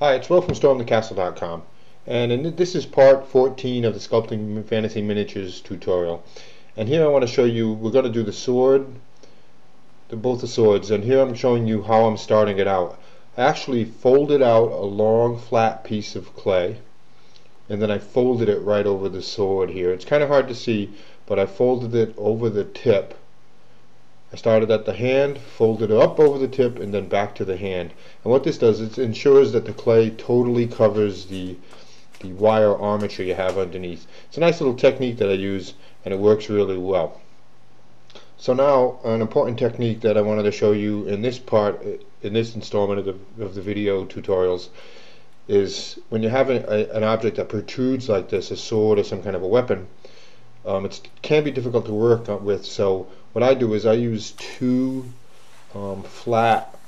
Hi, it's Will from StormTheCastle.com and this is part 14 of the Sculpting Fantasy Miniatures tutorial and here I want to show you, we're going to do the sword, the, both the swords and here I'm showing you how I'm starting it out. I actually folded out a long flat piece of clay and then I folded it right over the sword here. It's kind of hard to see but I folded it over the tip I started at the hand, folded it up over the tip, and then back to the hand. And what this does is it ensures that the clay totally covers the, the wire armature you have underneath. It's a nice little technique that I use, and it works really well. So now, an important technique that I wanted to show you in this part, in this installment of the, of the video tutorials, is when you have a, a, an object that protrudes like this, a sword or some kind of a weapon, um, it can be difficult to work with. So what I do is I use two um, flat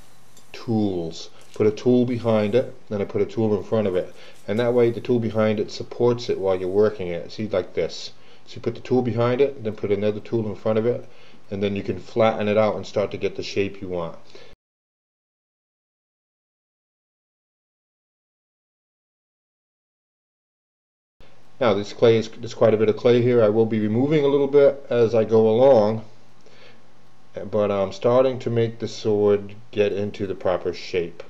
tools. Put a tool behind it, then I put a tool in front of it. And that way the tool behind it supports it while you're working it. See, like this. So you put the tool behind it, then put another tool in front of it, and then you can flatten it out and start to get the shape you want. Now this clay is there's quite a bit of clay here. I will be removing a little bit as I go along, but I'm starting to make the sword get into the proper shape.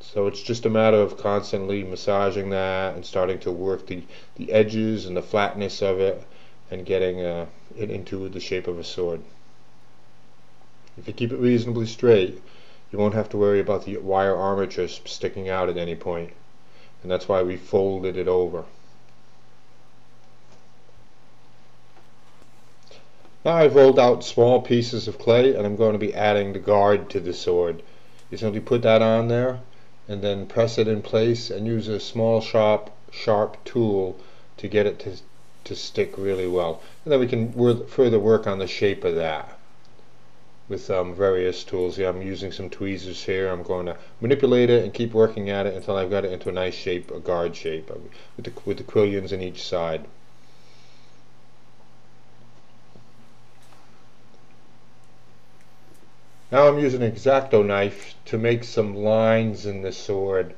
So it's just a matter of constantly massaging that and starting to work the, the edges and the flatness of it and getting uh, it into the shape of a sword. If you keep it reasonably straight, you won't have to worry about the wire armature sticking out at any point and that's why we folded it over. Now I've rolled out small pieces of clay and I'm going to be adding the guard to the sword. You simply put that on there and then press it in place and use a small sharp sharp tool to get it to, to stick really well. And then we can further work on the shape of that with um, various tools. Yeah, I'm using some tweezers here. I'm going to manipulate it and keep working at it until I've got it into a nice shape, a guard shape, uh, with the, with the quillions in each side. Now I'm using an X-Acto knife to make some lines in the sword.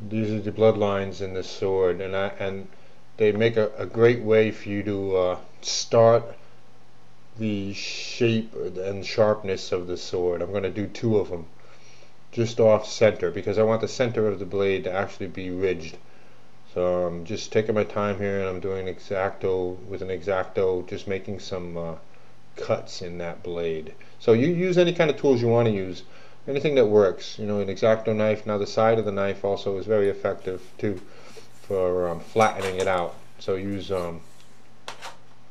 These are the blood lines in the sword, and I, and they make a, a great way for you to uh, start the shape and sharpness of the sword. I'm going to do two of them just off center because I want the center of the blade to actually be ridged. So I'm just taking my time here and I'm doing X-Acto with an X-Acto just making some uh, cuts in that blade. So you use any kind of tools you want to use anything that works you know an X-Acto knife now the side of the knife also is very effective too for um, flattening it out so use um,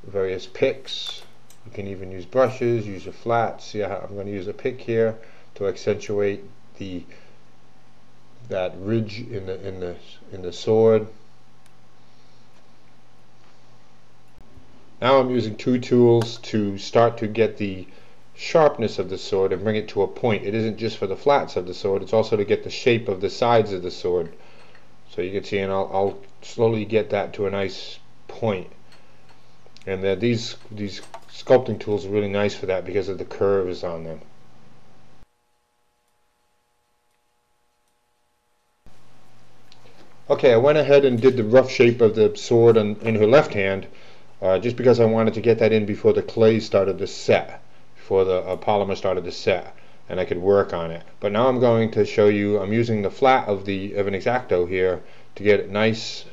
various picks you can even use brushes, use your flats. See, I'm going to use a pick here to accentuate the that ridge in the in the in the sword. Now I'm using two tools to start to get the sharpness of the sword and bring it to a point. It isn't just for the flats of the sword, it's also to get the shape of the sides of the sword. So you can see, and I'll, I'll slowly get that to a nice point. And uh, these these sculpting tools are really nice for that because of the curves on them. Okay, I went ahead and did the rough shape of the sword in, in her left hand uh, just because I wanted to get that in before the clay started to set, before the uh, polymer started to set, and I could work on it. But now I'm going to show you, I'm using the flat of the of an X-Acto here to get it nice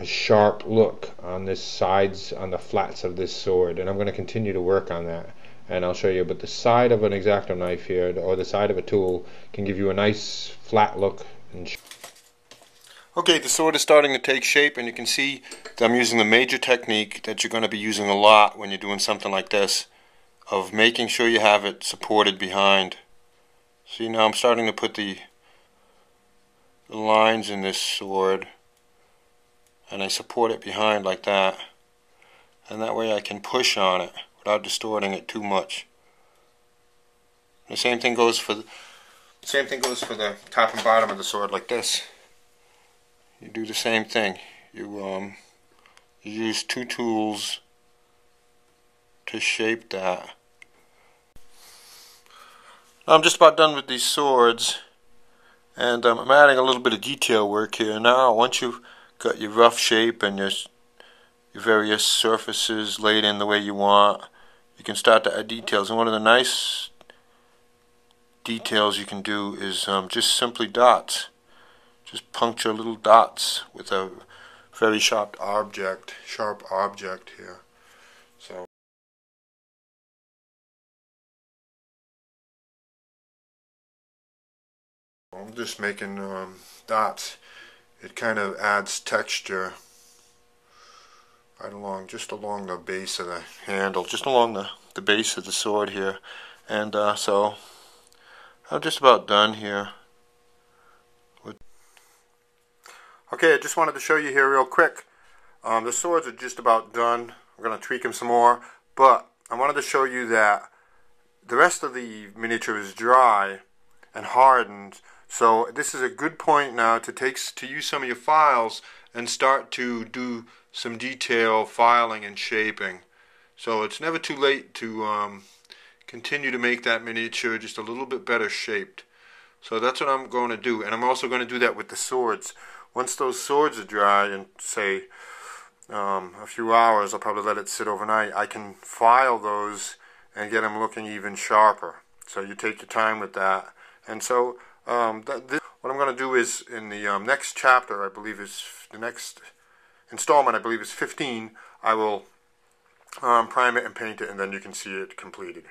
a sharp look on this sides on the flats of this sword and I'm going to continue to work on that. And I'll show you but the side of an X-Acto knife here or the side of a tool can give you a nice flat look and Okay, the sword is starting to take shape and you can see that I'm using the major technique that you're going to be using a lot when you're doing something like this of making sure you have it supported behind. See now I'm starting to put the, the lines in this sword and I support it behind like that and that way I can push on it without distorting it too much. The same thing goes for the same thing goes for the top and bottom of the sword like this. You do the same thing. You um you use two tools to shape that. I'm just about done with these swords and um, I'm adding a little bit of detail work here now once you've got your rough shape and your, your various surfaces laid in the way you want. You can start to add details. And one of the nice details you can do is um, just simply dots. Just puncture little dots with a very sharp object sharp object here. So I'm just making um, dots it kind of adds texture right along just along the base of the handle just along the, the base of the sword here. And uh, so I'm just about done here. Okay I just wanted to show you here real quick. Um, the swords are just about done. I'm gonna tweak them some more. But I wanted to show you that the rest of the miniature is dry and hardened so this is a good point now to take to use some of your files and start to do some detail filing and shaping. So it's never too late to um, continue to make that miniature just a little bit better shaped. So that's what I'm going to do. And I'm also going to do that with the swords. Once those swords are dry and say um, a few hours, I'll probably let it sit overnight, I can file those and get them looking even sharper. So you take your time with that. And so um, this, what I'm going to do is in the um, next chapter, I believe is the next installment, I believe is 15, I will um, prime it and paint it and then you can see it completed.